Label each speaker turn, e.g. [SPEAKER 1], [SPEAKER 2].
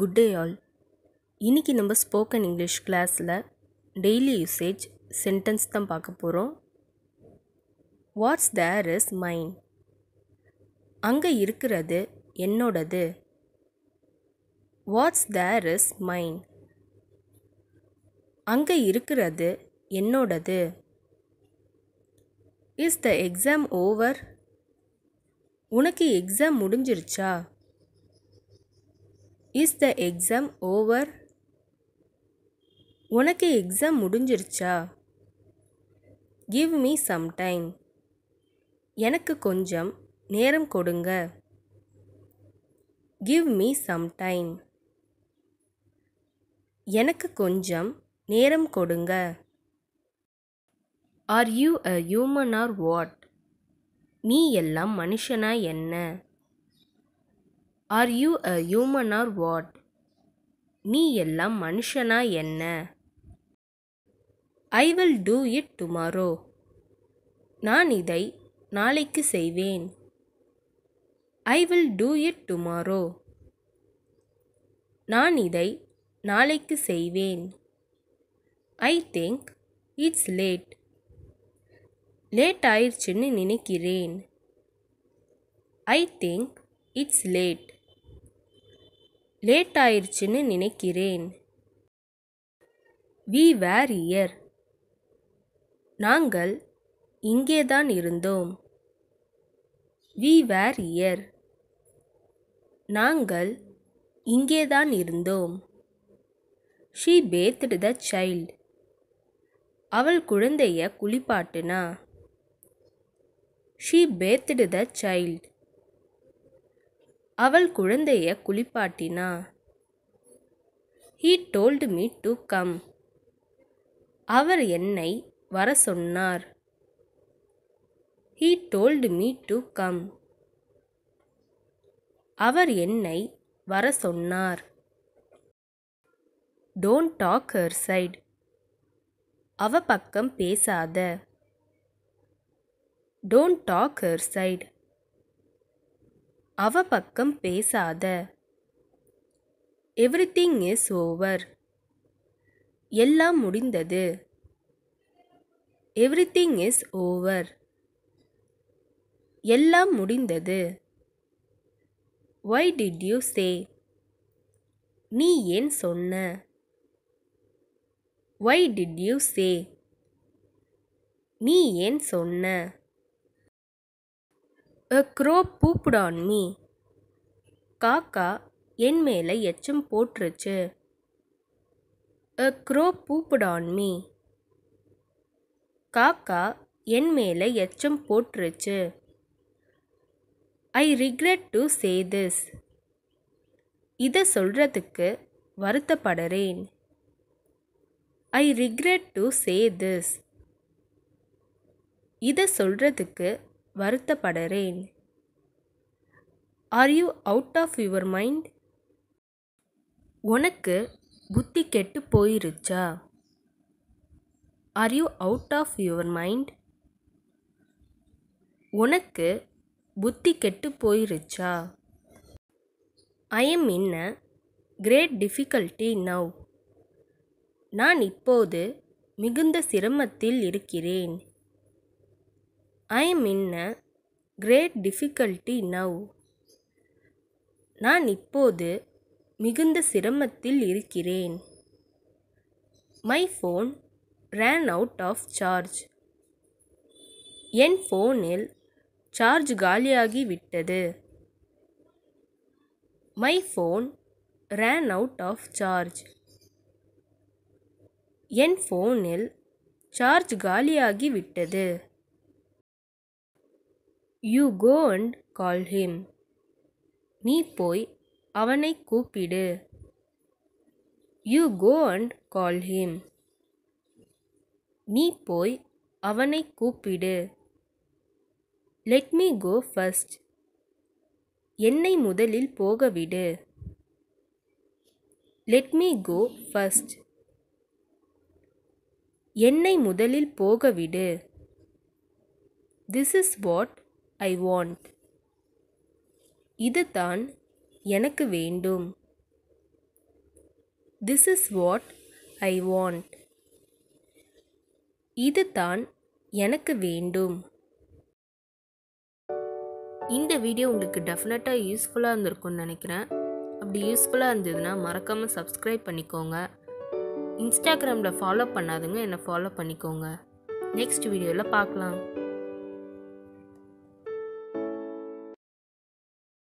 [SPEAKER 1] Good day all. இன்னைக்கு நம்ம spoken English கிளாஸில் டெய்லி யூசேஜ் சென்டென்ஸ் தான் பார்க்க போகிறோம் வாட்ஸ் தேர் இஸ் மைன்? அங்கே இருக்கிறது என்னோடது? What's there is mine? அங்கே இருக்கிறது என்னோடது? Is the exam over? உனக்கு எக்ஸாம் முடிஞ்சிருச்சா? இஸ் த எக்ஸாம் ஓவர் உனக்கு எக்ஸாம் முடிஞ்சிருச்சா? கிவ் மீ சம் டைம் எனக்கு கொஞ்சம் நேரம் கொடுங்க. கிவ் மீ சம் டைம் எனக்கு கொஞ்சம் நேரம் கொடுங்க. Are you a human or what நீ எல்லாம் மனுஷனா என்ன? Are you a human or what நீ எல்லாம் மனுஷனா என்ன? I will do it tomorrow நான் இதை நாளைக்கு செய்வேன். I will do it tomorrow நான் இதை நாளைக்கு செய்வேன். I think it's late late ஆயிடுச்சுன்னு நினைக்கிறேன். I think it's late late ஆயிடுச்சுன்னு நினைக்கிறேன். வி வேர் இயர் நாங்கள் இங்கே தான் இருந்தோம். வி வேர் இயர் நாங்கள் இங்கே தான் இருந்தோம். She bathed the child. அவள் குழந்தைய குளிப்பாட்டுனா. She bathed the child. அவள் குழந்தைய குளிப்பாட்டினா? He told me to come அவர் என்னை வர சொன்னார். He told me to come அவர் என்னை வர சொன்னார். டோன்ட் டாக் ஹர் சைட் அவ பக்கம் பேசாத. டோன்ட் டாக் ஹர் சைட் அவ பக்கம் பேசாத. எவ்ரிதிங் இஸ் ஓவர் எல்லாம் முடிந்தது. எவ்ரிதிங் இஸ் ஓவர் எல்லாம் முடிந்தது. ஒய் டிட் யூ சே நீ ஏன் சொன்ன? ஒய் டிட் யூ சே நீ ஏன் சொன்ன? A crow pooped on me காக்கா என் மேலே எச்சம் போட்டுருச்சு a crow pooped on me காக்கா என் மேலே எச்சம் போட்டுருச்சு I regret to say this இதை சொல்கிறதுக்கு வருத்தப்படுறேன். I regret to say this இதை சொல்கிறதுக்கு வருத்தப்படுறேன். Are you out of your mind உனக்கு புத்தி கெட்டு போயிருச்சா? Are you out of your mind உனக்கு புத்தி கெட்டு போயிருச்சா? I am in a great difficulty now நான் இப்போது மிகுந்த சிரமத்தில் இருக்கிறேன். I am in a great difficulty now நான் இப்போது மிகுந்த சிரமத்தில் இருக்கிறேன். My phone ran out of charge என் ஃபோனில் charge காலியாகிவிட்டது my phone ran out of charge என் ஃபோனில் சார்ஜ் காலியாகி விட்டது. You go and call him நீ போய் அவனை கூப்பிடு. You go and call him நீ போய் அவனை கூப்பிடு. லெட் மீ கோ ஃபஸ்ட் என்னை முதலில் போகவிடு லெட் மீ கோ ஃபஸ்ட் என்னை முதலில் போகவிடு this is what I want இதுதான் எனக்கு வேண்டும். This is what I want இது தான் எனக்கு வேண்டும். இந்த வீடியோ உங்களுக்கு டெஃபினட்டாக யூஸ்ஃபுல்லாக இருந்திருக்கும்னு நினைக்கிறேன். அப்படி யூஸ்ஃபுல்லாக இருந்ததுன்னா மறக்காமல் சப்ஸ்கிரைப் பண்ணிக்கோங்க. இன்ஸ்டாகிராமில் ஃபாலோ பண்ணாதுங்க என்னை ஃபாலோ பண்ணிக்கோங்க. நெக்ஸ்ட் வீடியோவில் பார்க்கலாம்.